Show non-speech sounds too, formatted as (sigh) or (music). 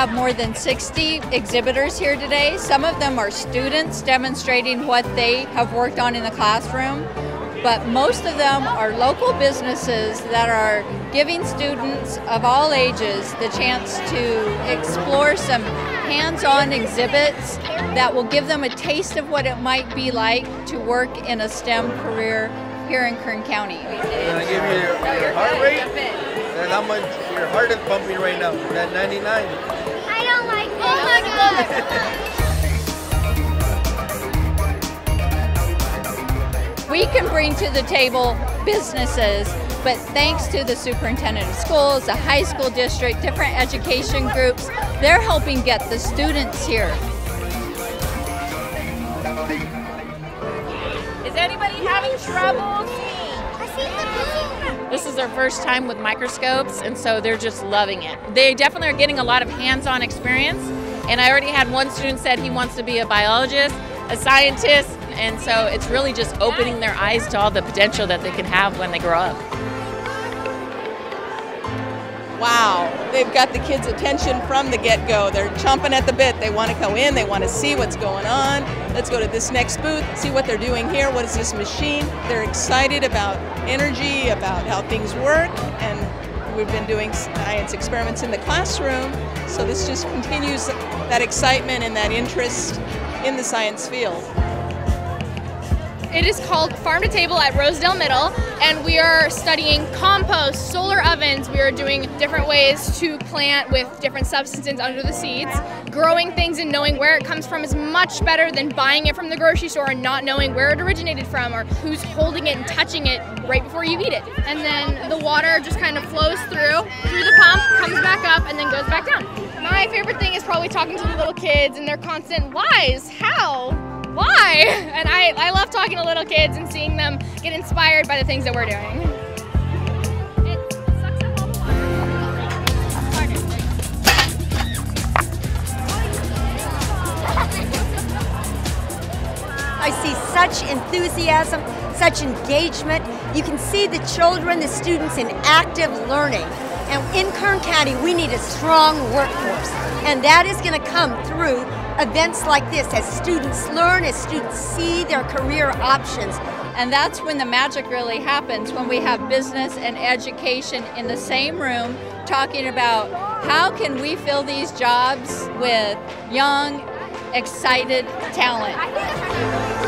have more than 60 exhibitors here today. Some of them are students demonstrating what they have worked on in the classroom, but most of them are local businesses that are giving students of all ages the chance to explore some hands on exhibits that will give them a taste of what it might be like to work in a STEM career here in Kern County. Gonna give you your heart rate and how much your heart is pumping right now. At 99. I don't like this. Oh my god. (laughs) we can bring to the table businesses, but thanks to the superintendent of schools, the high school district, different education groups, they're helping get the students here. Is anybody having trouble seeing? This is their first time with microscopes, and so they're just loving it. They definitely are getting a lot of hands-on experience, and I already had one student said he wants to be a biologist, a scientist, and so it's really just opening their eyes to all the potential that they can have when they grow up wow, they've got the kids' attention from the get go. They're chomping at the bit. They want to go in, they want to see what's going on. Let's go to this next booth, see what they're doing here. What is this machine? They're excited about energy, about how things work, and we've been doing science experiments in the classroom. So this just continues that excitement and that interest in the science field. It is called Farm to Table at Rosedale Middle, and we are studying compost, solar ovens. We are doing different ways to plant with different substances under the seeds. Growing things and knowing where it comes from is much better than buying it from the grocery store and not knowing where it originated from or who's holding it and touching it right before you eat it. And then the water just kind of flows through, through the pump, comes back up, and then goes back down. My favorite thing is probably talking to the little kids and their constant whys. (laughs) And I, I love talking to little kids and seeing them get inspired by the things that we're doing. I see such enthusiasm, such engagement. You can see the children, the students in active learning. And County, we need a strong workforce. And that is going to come through events like this as students learn, as students see their career options. And that's when the magic really happens when we have business and education in the same room talking about how can we fill these jobs with young, excited talent.